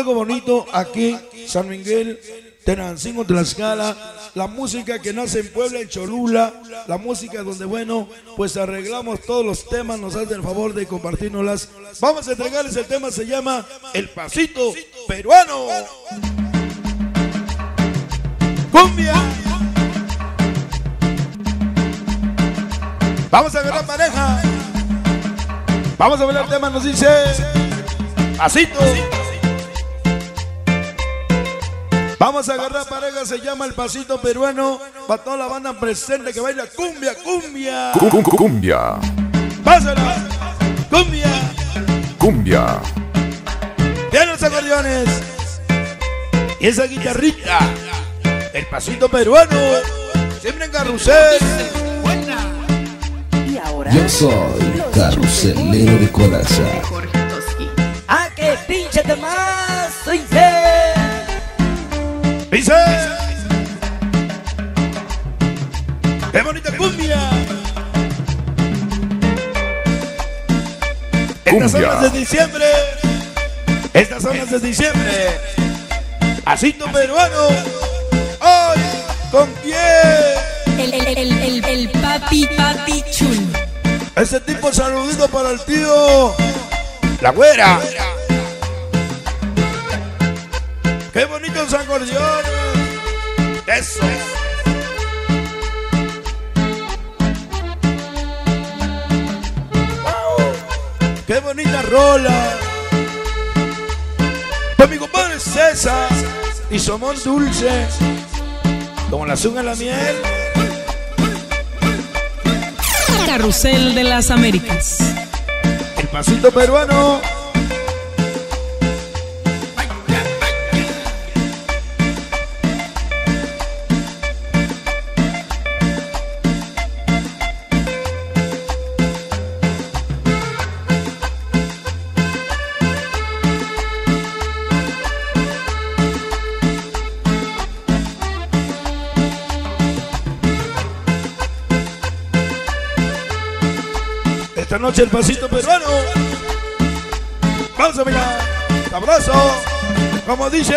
algo bonito aquí, San Miguel, Tenancingo, Tlaxcala, la música que nace en Puebla, en Cholula, la música donde, bueno, pues arreglamos todos los temas, nos hacen el favor de compartirnoslas. Vamos a entregarles el tema, se llama El Pasito Peruano. Cumbia. Vamos a ver la pareja. Vamos a ver el tema, nos dice Pasito. Vamos a agarrar pareja, se llama el pasito peruano. Para toda la banda presente que baila cumbia, cumbia. Cu- cu- cu- Cumbia, Pásala, cumbia. cumbia, Tienen los acordeones. Y esa guitarrita. El pasito peruano. Siempre en carrusel. Y ahora, Yo soy carruselero de Toski. ¡Ah, qué pinche más! Dice. ¡Qué bonita cumbia! Estas son las de diciembre. Estas son las de diciembre. Pasito peruano. ¡Ay! ¿Con quién? El, el, el, el, el papi, papi chul. Ese tipo saludito para el tío. La güera. Qué bonitos acordeones. Eso. Wow. Qué bonita rola. Pues mi compadre César y somos dulces. Como la azúcar la miel. Carrusel de las Américas. El pasito peruano. Esta noche el pasito peruano. Vamos a mirar. Sabroso. Como dice.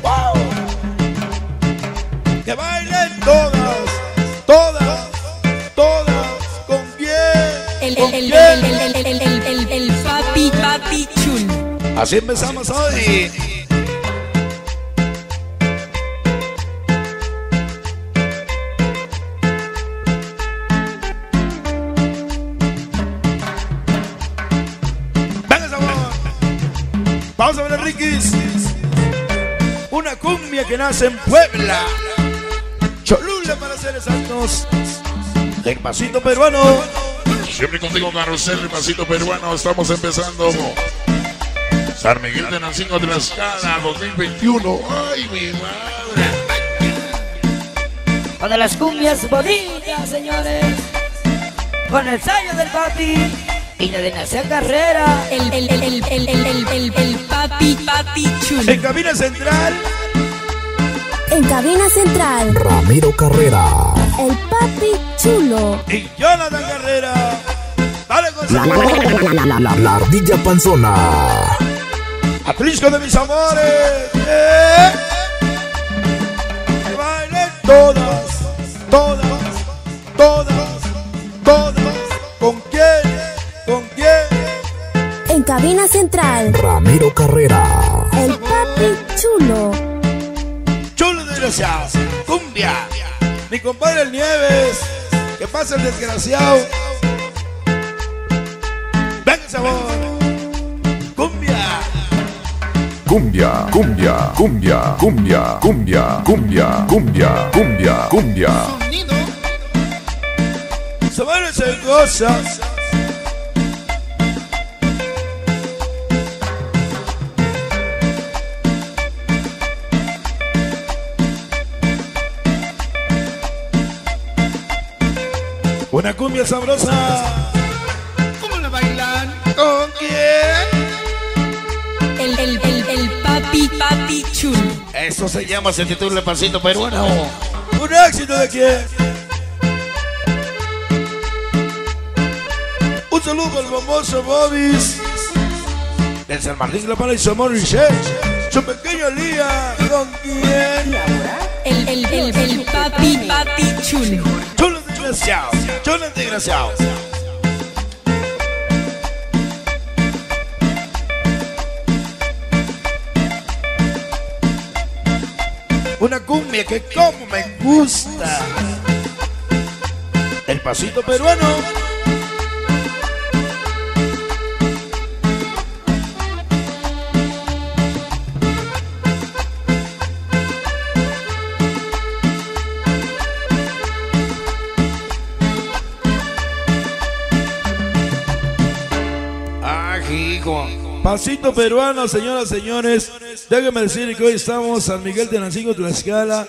¡Wow! Que bailen todas. Todas. Todas. Con bien. El, con el, el, bien. el, el, el, el, el, el, el papi, papi chul. Así empezamos hoy. Vamos a ver, Enriquis. Una cumbia que nace en Puebla. Cholula para ser exactos. El pasito peruano. Siempre contigo, Carrusel, el pasito peruano. Estamos empezando. San Miguel de Nancingo de la Escala 2021. Ay, mi madre. Con las cumbias bonitas, señores. Con el sallo del papi. Y la de Nación Carrera. el el el, el, el, el en cabina central. En cabina central, Ramiro Carrera. el papi chulo. Y Jonathan Carrera. Dale con La, la, la, la, la, la, la, la ardilla panzona. Atrisco de mis amores. ¡Eh! Que bailen todas, todas, central, Ramiro Carrera. el papi chulo. Chulo desgraciado. Cumbia. Mi compadre el Nieves. Que pasa el desgraciado. Venga, sabor. Cumbia. cumbia, cumbia, cumbia, cumbia, cumbia, cumbia, cumbia, cumbia, cumbia. A hacer cosas. Una cumbia sabrosa. ¿Cómo la bailan? ¿Con quién? El, el, el, el papi, papi chul. Eso se llama, se titula el pasito peruano. ¿Un éxito de quién? Un saludo al famoso Bobis. En San Martín La Pala y. Su pequeño Lía. ¿Con quién? El, el, el, el papi, papi chulo. Chulo desgraciado. Chulo desgraciado. Una cumbia que como me gusta. El pasito peruano. Pasito peruano, señoras y señores. Déjenme decir que hoy estamos San Miguel de Nancingo, Tlaxcala.